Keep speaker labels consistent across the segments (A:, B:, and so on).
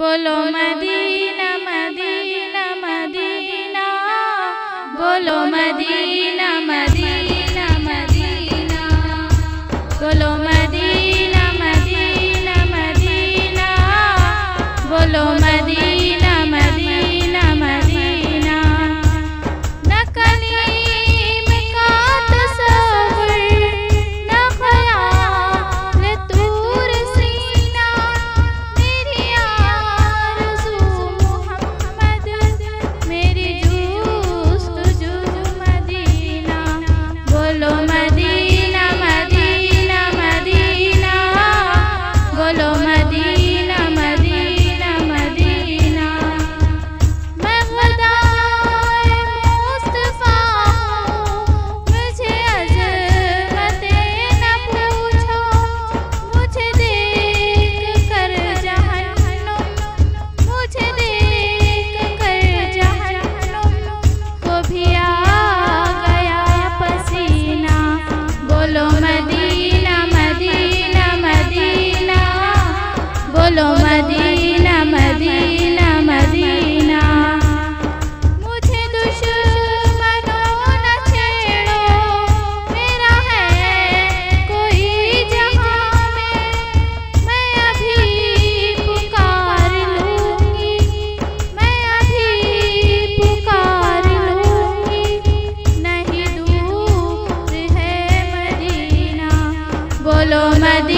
A: बोलो मदीना मदीना मदीना बोलो मदीना मदीना। मदीना मदीना मदीना बोलो मदीना। बोलो मदी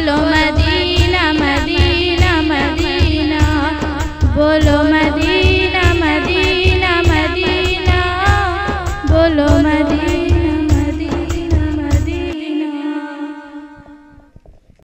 A: बोलो मदीना मदीना मदीना। बोलो मदीना मदीना मदीना। बोलो मदीना